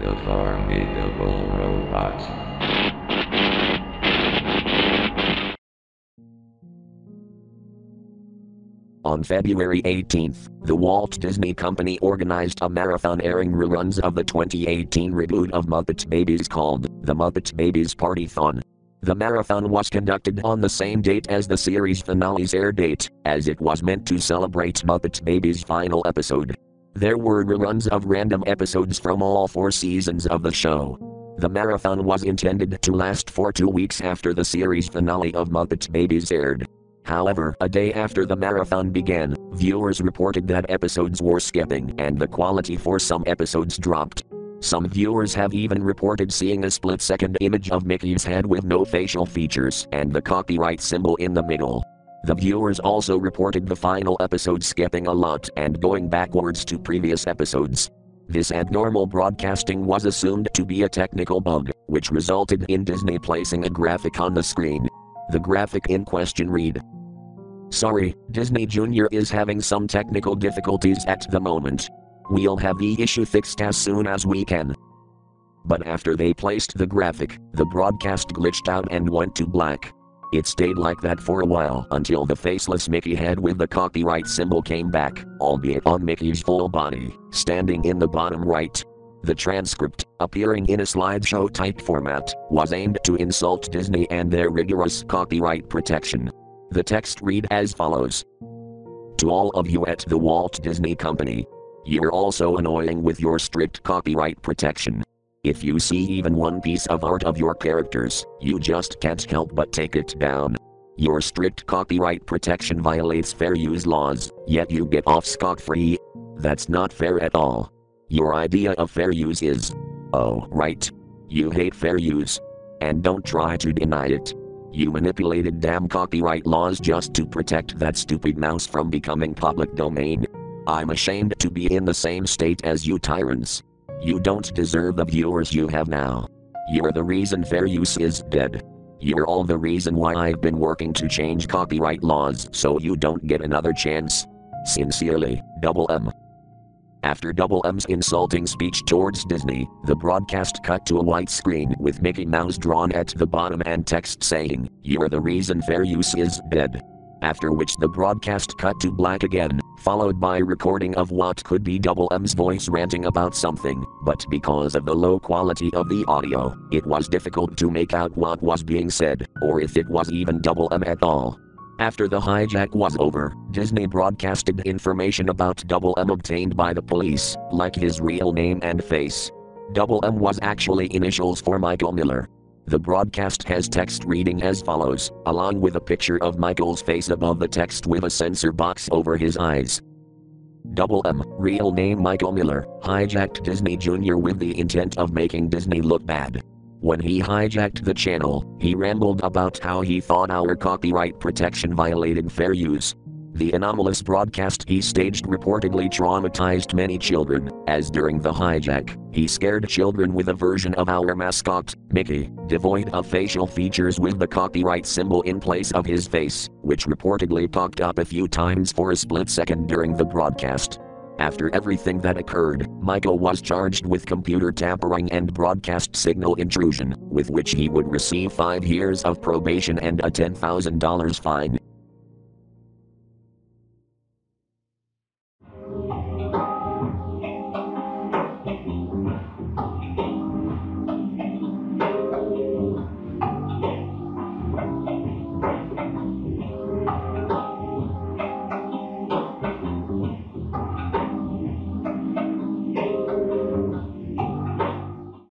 The Formidable Robots. On February 18th, the Walt Disney Company organized a marathon airing reruns of the 2018 reboot of Muppet Babies called The Muppet Babies Party-thon. The marathon was conducted on the same date as the series finale's air date, as it was meant to celebrate Muppet Babies' final episode. There were reruns of random episodes from all four seasons of the show. The marathon was intended to last for two weeks after the series finale of Muppet Babies aired. However, a day after the marathon began, viewers reported that episodes were skipping and the quality for some episodes dropped. Some viewers have even reported seeing a split second image of Mickey's head with no facial features and the copyright symbol in the middle. The viewers also reported the final episode skipping a lot and going backwards to previous episodes. This abnormal broadcasting was assumed to be a technical bug, which resulted in Disney placing a graphic on the screen. The graphic in question read Sorry, Disney Jr. is having some technical difficulties at the moment. We'll have the issue fixed as soon as we can. But after they placed the graphic, the broadcast glitched out and went to black. It stayed like that for a while until the faceless Mickey head with the copyright symbol came back, albeit on Mickey's full body, standing in the bottom right. The transcript, appearing in a slideshow type format, was aimed to insult Disney and their rigorous copyright protection. The text read as follows To all of you at the Walt Disney Company, you're also annoying with your strict copyright protection. If you see even one piece of art of your characters, you just can't help but take it down. Your strict copyright protection violates fair use laws, yet you get off scot free. That's not fair at all. Your idea of fair use is. Oh, right. You hate fair use. And don't try to deny it. You manipulated damn copyright laws just to protect that stupid mouse from becoming public domain. I'm ashamed to be in the same state as you tyrants. You don't deserve the viewers you have now. You're the reason fair use is dead. You're all the reason why I've been working to change copyright laws so you don't get another chance. Sincerely, Double M. After Double M's insulting speech towards Disney, the broadcast cut to a white screen with Mickey Mouse drawn at the bottom and text saying, You're the reason fair use is dead. After which the broadcast cut to black again, followed by recording of what could be Double M's voice ranting about something, but because of the low quality of the audio, it was difficult to make out what was being said, or if it was even Double M at all. After the hijack was over, Disney broadcasted information about Double M obtained by the police, like his real name and face. Double M was actually initials for Michael Miller. The broadcast has text reading as follows, along with a picture of Michael's face above the text with a censor box over his eyes. Double M, real name Michael Miller, hijacked Disney Jr. with the intent of making Disney look bad. When he hijacked the channel, he rambled about how he thought our copyright protection violated fair use. The anomalous broadcast he staged reportedly traumatized many children, as during the hijack, he scared children with a version of our mascot, Mickey, devoid of facial features with the copyright symbol in place of his face, which reportedly popped up a few times for a split second during the broadcast. After everything that occurred, Michael was charged with computer tampering and broadcast signal intrusion, with which he would receive five years of probation and a $10,000 fine.